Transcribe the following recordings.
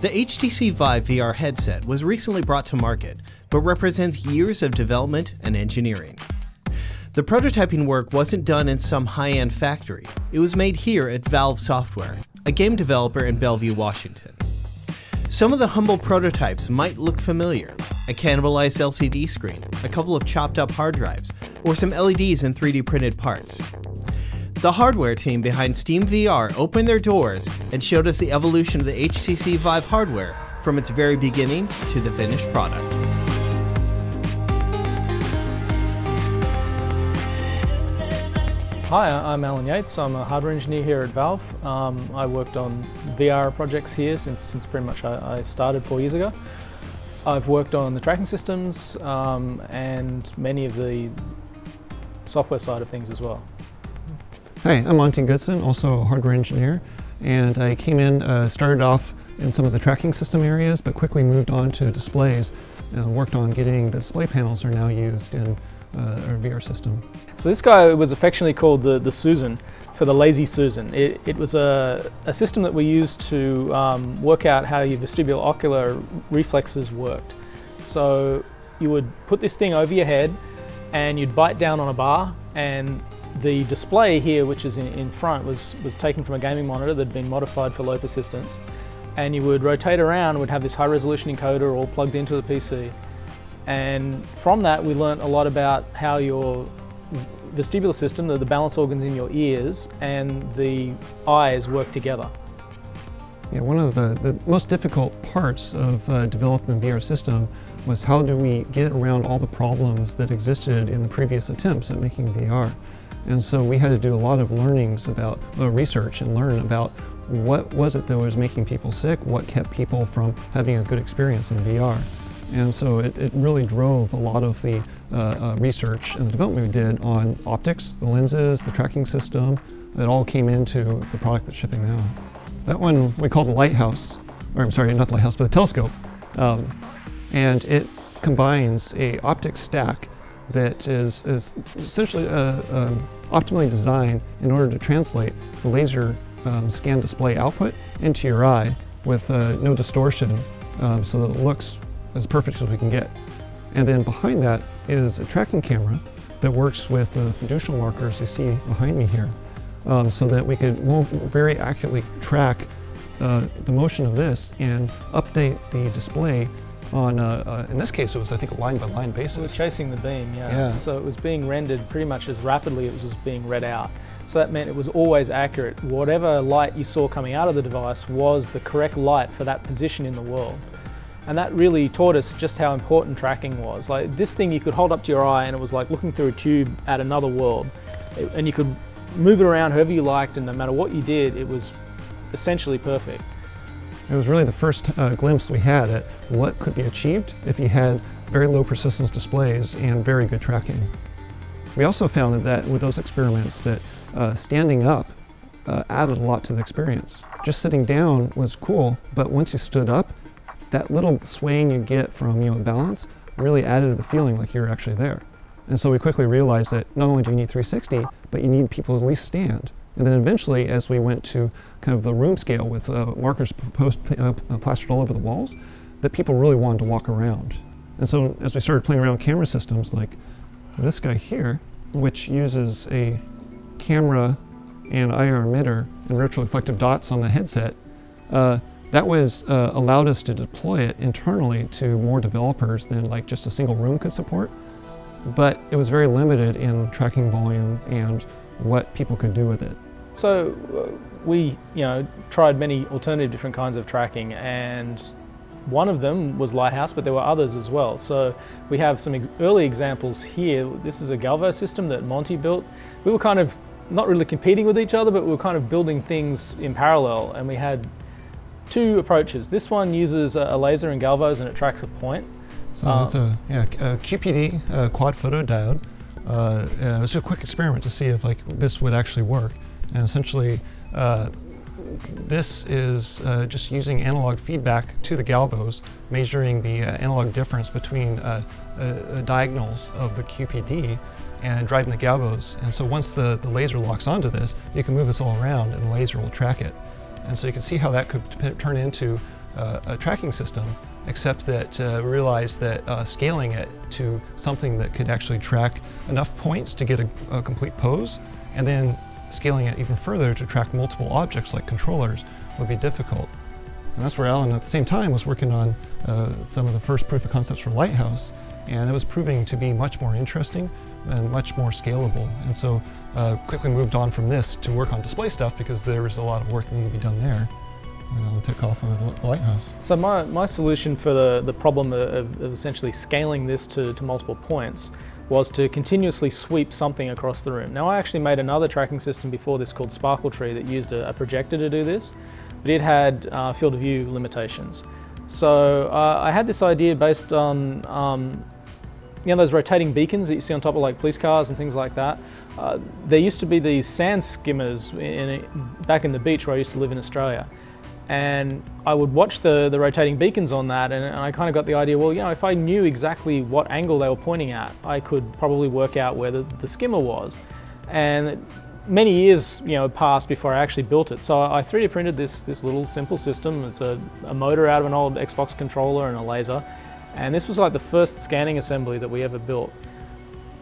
The HTC Vive VR headset was recently brought to market, but represents years of development and engineering. The prototyping work wasn't done in some high end factory, it was made here at Valve Software, a game developer in Bellevue, Washington. Some of the humble prototypes might look familiar a cannibalized LCD screen, a couple of chopped up hard drives, or some LEDs and 3D printed parts. The hardware team behind Steam VR opened their doors and showed us the evolution of the HTC Vive hardware from its very beginning to the finished product. Hi, I'm Alan Yates. I'm a hardware engineer here at Valve. Um, I worked on VR projects here since, since pretty much I, I started four years ago. I've worked on the tracking systems um, and many of the software side of things as well. Hi, I'm Monty Goodson, also a hardware engineer, and I came in, uh, started off in some of the tracking system areas, but quickly moved on to displays and worked on getting the display panels are now used in uh, our VR system. So this guy was affectionately called the, the Susan for the Lazy Susan. It, it was a, a, system that we used to um, work out how your vestibular ocular reflexes worked. So you would put this thing over your head and you'd bite down on a bar and the display here, which is in, in front, was, was taken from a gaming monitor that had been modified for low persistence. And you would rotate around, would have this high resolution encoder all plugged into the PC. And from that, we learnt a lot about how your vestibular system, the, the balance organs in your ears, and the eyes work together. Yeah, one of the, the most difficult parts of uh, developing the VR system was how do we get around all the problems that existed in the previous attempts at making VR. And so we had to do a lot of learnings about uh, research and learn about what was it that was making people sick, what kept people from having a good experience in VR. And so it, it really drove a lot of the uh, uh, research and the development we did on optics, the lenses, the tracking system. It all came into the product that's shipping now. That one we call the Lighthouse, or I'm sorry, not the Lighthouse, but the telescope. Um, and it combines a optic stack that is, is essentially a, um, optimally designed in order to translate the laser um, scan display output into your eye with uh, no distortion um, so that it looks as perfect as we can get. And then behind that is a tracking camera that works with the fiducial markers you see behind me here um, so that we could very accurately track uh, the motion of this and update the display on, uh, uh, in this case, it was, I think, a line-by-line -line basis. It was chasing the beam, yeah. yeah. So it was being rendered pretty much as rapidly as it was being read out. So that meant it was always accurate. Whatever light you saw coming out of the device was the correct light for that position in the world. And that really taught us just how important tracking was. Like this thing you could hold up to your eye and it was like looking through a tube at another world. and you could move it around however you liked and no matter what you did, it was essentially perfect. It was really the first uh, glimpse we had at what could be achieved if you had very low persistence displays and very good tracking. We also found that with those experiments that uh, standing up uh, added a lot to the experience. Just sitting down was cool, but once you stood up, that little swaying you get from you know balance really added to the feeling like you're actually there. And so we quickly realized that not only do you need 360, but you need people to at least stand. And then eventually, as we went to kind of the room scale with uh, markers post, uh, plastered all over the walls, that people really wanted to walk around. And so as we started playing around camera systems like this guy here, which uses a camera and IR emitter and retroreflective dots on the headset, uh, that was uh, allowed us to deploy it internally to more developers than like just a single room could support. But it was very limited in tracking volume and what people could do with it. So uh, we, you know, tried many alternative different kinds of tracking and one of them was Lighthouse, but there were others as well. So we have some ex early examples here. This is a Galvo system that Monty built. We were kind of not really competing with each other, but we were kind of building things in parallel and we had two approaches. This one uses a laser and galvos and it tracks a point. So um, it's a, yeah, a QPD a quad photodiode. Uh, yeah, it was a quick experiment to see if like this would actually work. And essentially, uh, this is uh, just using analog feedback to the galvos, measuring the uh, analog difference between uh, uh, diagonals of the QPD and driving the galvos. And so once the, the laser locks onto this, you can move this all around and the laser will track it. And so you can see how that could turn into uh, a tracking system, except that uh, we realized that uh, scaling it to something that could actually track enough points to get a, a, complete pose, and then scaling it even further to track multiple objects like controllers would be difficult. And that's where Alan at the same time was working on uh, some of the first proof of concepts for Lighthouse, and it was proving to be much more interesting and much more scalable. And so uh, quickly moved on from this to work on display stuff because there was a lot of work that needed to be done there. And then took off with the Lighthouse. So my, my solution for the, the problem of, of essentially scaling this to, to multiple points was to continuously sweep something across the room. Now I actually made another tracking system before this called Sparkle Tree that used a, a projector to do this, but it had uh, field of view limitations. So uh, I had this idea based on um, you know those rotating beacons that you see on top of like police cars and things like that. Uh, there used to be these sand skimmers in, in, back in the beach where I used to live in Australia. And I would watch the, the rotating beacons on that and, and I kind of got the idea, well, you know, if I knew exactly what angle they were pointing at, I could probably work out where the, the skimmer was. And many years, you know, passed before I actually built it. So I 3D printed this, this little simple system. It's a, a motor out of an old Xbox controller and a laser. And this was like the first scanning assembly that we ever built.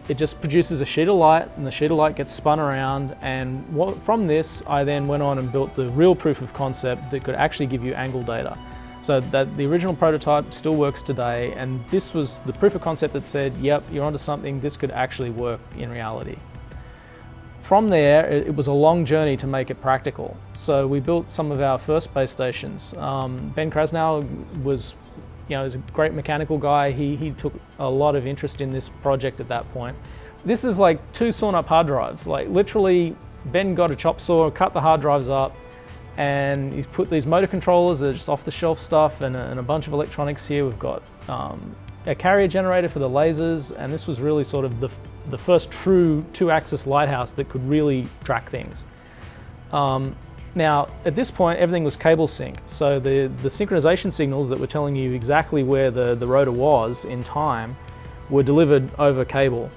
It just produces a sheet of light and the sheet of light gets spun around and what, from this I then went on and built the real proof of concept that could actually give you angle data. So that the original prototype still works today and this was the proof of concept that said, yep, you're onto something, this could actually work in reality. From there, it was a long journey to make it practical. So we built some of our first base stations. Um, ben Krasnow was you know, he's a great mechanical guy. He, he took a lot of interest in this project at that point. This is like two sawn up hard drives. Like literally, Ben got a chop saw, cut the hard drives up, and he's put these motor controllers that are just off the shelf stuff and a, and a bunch of electronics here. We've got um, a carrier generator for the lasers, and this was really sort of the, the first true two-axis lighthouse that could really track things. Um, now, at this point, everything was cable sync, so the, the synchronization signals that were telling you exactly where the, the rotor was in time were delivered over cable.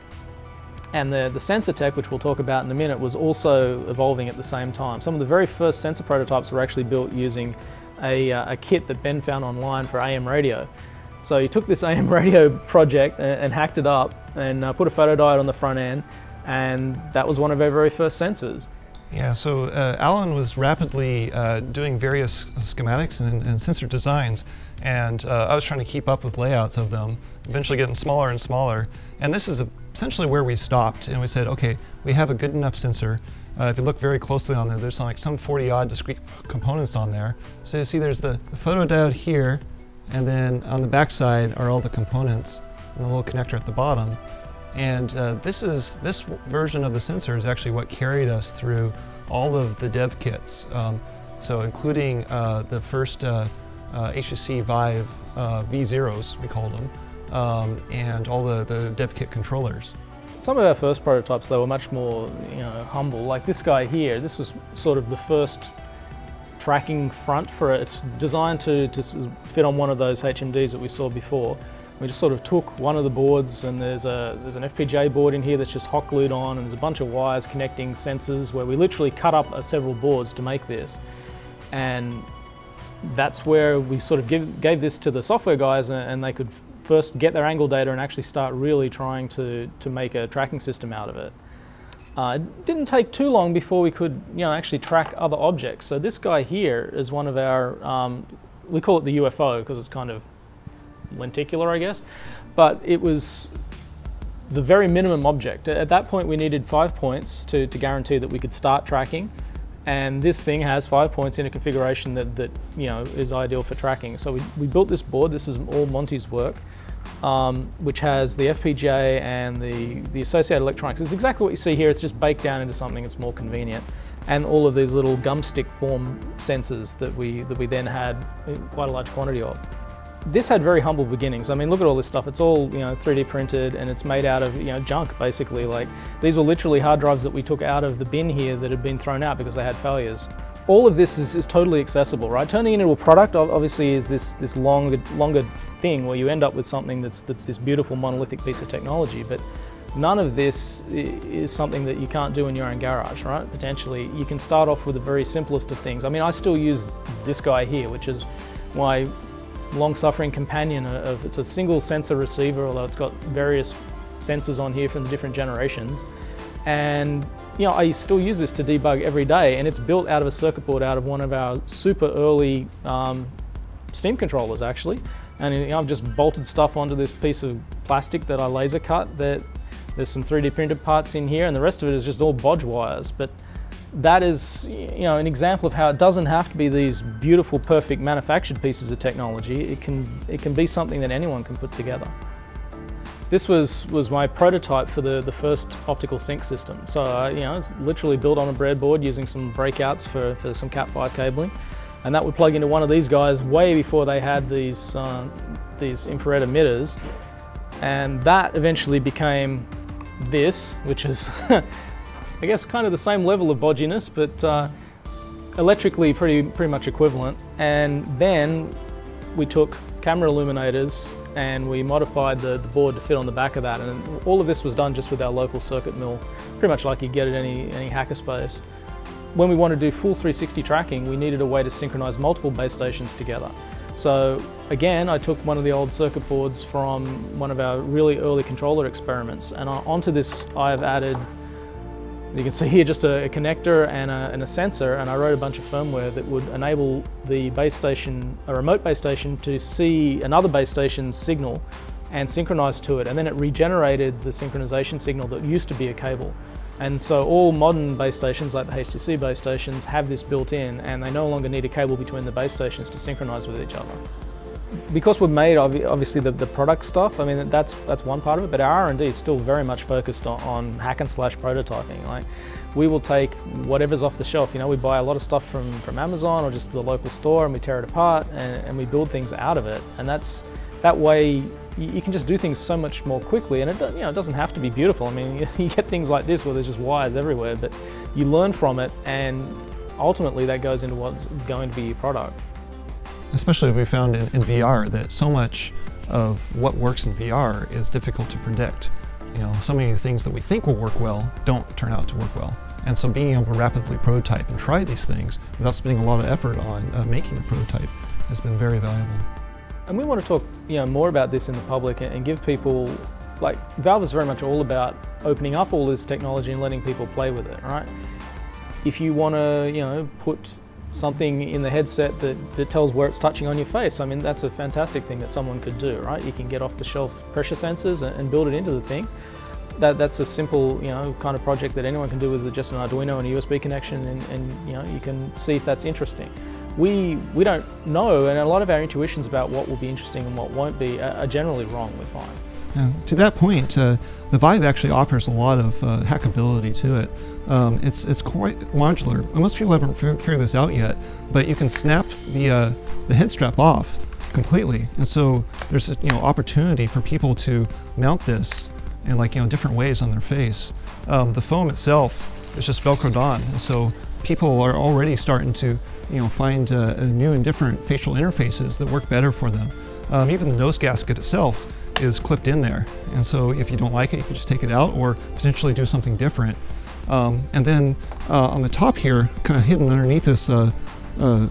And the, the sensor tech, which we'll talk about in a minute, was also evolving at the same time. Some of the very first sensor prototypes were actually built using a, uh, a kit that Ben found online for AM radio. So he took this AM radio project and, and hacked it up and uh, put a photodiode on the front end, and that was one of our very first sensors. Yeah, so uh, Alan was rapidly uh, doing various schematics and, and, sensor designs, and uh, I was trying to keep up with layouts of them, eventually getting smaller and smaller. And this is essentially where we stopped, and we said, okay, we have a good enough sensor. Uh, if you look very closely on there, there's like some 40 odd discrete components on there. So you see there's the, the photodiode here, and then on the back side are all the components, and the little connector at the bottom. And uh, this is this version of the sensor is actually what carried us through all of the dev kits. Um, so including uh, the first uh, uh, HTC Vive uh, V0s, we called them, um, and all the, the dev kit controllers. Some of our first prototypes, they were much more you know, humble. Like this guy here, this was sort of the first tracking front for it. It's designed to, to fit on one of those HMDs that we saw before. We just sort of took one of the boards and there's, a, there's an FPGA board in here that's just hot glued on and there's a bunch of wires connecting sensors where we literally cut up uh, several boards to make this. And that's where we sort of give, gave this to the software guys and they could first get their angle data and actually start really trying to, to make a tracking system out of it. Uh, it didn't take too long before we could you know, actually track other objects. So this guy here is one of our, um, we call it the UFO because it's kind of lenticular, I guess. But it was the very minimum object. At that point, we needed five points to, to guarantee that we could start tracking. And this thing has five points in a configuration that, that you know is ideal for tracking. So we, we built this board. This is all Monty's work, um, which has the FPGA and the, the associated electronics. It's exactly what you see here. It's just baked down into something that's more convenient. And all of these little gumstick form sensors that we, that we then had quite a large quantity of. This had very humble beginnings. I mean, look at all this stuff. It's all, you know, 3D printed and it's made out of, you know, junk basically. Like these were literally hard drives that we took out of the bin here that had been thrown out because they had failures. All of this is, is totally accessible, right? Turning it into a product obviously is this, this longer, longer thing where you end up with something that's, that's this beautiful monolithic piece of technology. But none of this is something that you can't do in your own garage, right? Potentially, you can start off with the very simplest of things. I mean, I still use this guy here, which is my long-suffering companion of, it's a single sensor receiver, although it's got various sensors on here from the different generations. And you know, I still use this to debug every day and it's built out of a circuit board out of one of our super early um, steam controllers actually. And you know, I've just bolted stuff onto this piece of plastic that I laser cut that there's some 3D printed parts in here and the rest of it is just all bodge wires. But that is you know, an example of how it doesn't have to be these beautiful, perfect manufactured pieces of technology. It can, it can be something that anyone can put together. This was, was my prototype for the, the first optical sync system. So, uh, you know, it's literally built on a breadboard using some breakouts for, for some Cat5 cabling. And that would plug into one of these guys way before they had these, uh, these infrared emitters. And that eventually became this, which is, I guess, kind of the same level of bodginess, but uh, electrically pretty, pretty much equivalent. And then we took camera illuminators and we modified the, the, board to fit on the back of that. And all of this was done just with our local circuit mill, pretty much like you get at any, any hackerspace. When we wanted to do full 360 tracking, we needed a way to synchronize multiple base stations together. So again, I took one of the old circuit boards from one of our really early controller experiments and onto this I've added you can see here just a, a connector and a, and a, sensor and I wrote a bunch of firmware that would enable the base station, a remote base station to see another base station's signal and synchronize to it and then it regenerated the synchronization signal that used to be a cable. And so all modern base stations like the HTC base stations have this built in and they no longer need a cable between the base stations to synchronize with each other because we've made obviously the, the product stuff, I mean that's that's one part of it, but our R&D is still very much focused on, on, hack and slash prototyping. Like we will take whatever's off the shelf. You know, we buy a lot of stuff from from Amazon or just the local store, and we tear it apart and, and we build things out of it. And that's that way you, can just do things so much more quickly, and it you know it doesn't have to be beautiful. I mean, you get things like this where there's just wires everywhere, but you learn from it, and ultimately that goes into what's going to be your product especially we found in, in, VR that so much of what works in VR is difficult to predict. You know, so many things that we think will work well don't turn out to work well. And so being able to rapidly prototype and try these things without spending a lot of effort on uh, making the prototype has been very valuable. And we want to talk you know, more about this in the public and give people, like Valve is very much all about opening up all this technology and letting people play with it, right? If you want to, you know, put something in the headset that, that tells where it's touching on your face. I mean, that's a fantastic thing that someone could do, right? You can get off the shelf pressure sensors and, build it into the thing. That, that's a simple, you know, kind of project that anyone can do with just an Arduino and a USB connection and, and you know, you can see if that's interesting. We, we don't know and a lot of our intuitions about what will be interesting and what won't be are, are generally wrong, we find. Yeah, to that point, uh, the Vive actually offers a lot of uh, hackability to it. Um, it's, it's quite modular. Most people haven't figured this out yet, but you can snap the, uh, the head strap off completely. And so there's you know opportunity for people to mount this in like you know different ways on their face. Um, the foam itself is just velcroed on, and so people are already starting to you know find uh, new and different facial interfaces that work better for them. Um, even the nose gasket itself is clipped in there. And so if you don't like it, you can just take it out or potentially do something different. Um, and then uh, on the top here, kind of hidden underneath this uh, uh,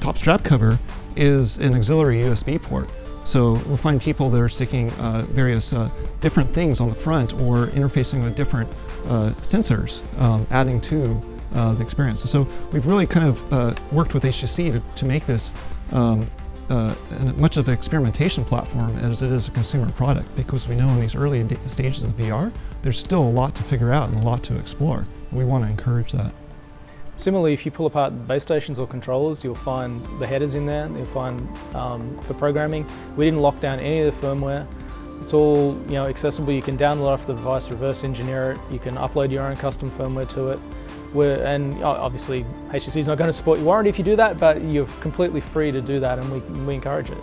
top strap cover is an auxiliary USB port. So we'll find people that are sticking uh, various uh, different things on the front or interfacing with different uh, sensors, um, adding to the experience. so we've really kind of worked with HTC to, to make this um, uh, much of an experimentation platform as it is a consumer product because we know in these early stages of VR, there's still a lot to figure out and a lot to explore. We want to encourage that. Similarly, if you pull apart base stations or controllers, you'll find the headers in there. You'll find um, for programming. We didn't lock down any of the firmware. It's all you know accessible. You can download off the device, reverse engineer it. You can upload your own custom firmware to it. We're, and obviously HTC is not going to support your warranty if you do that, but you're completely free to do that and we, we encourage it.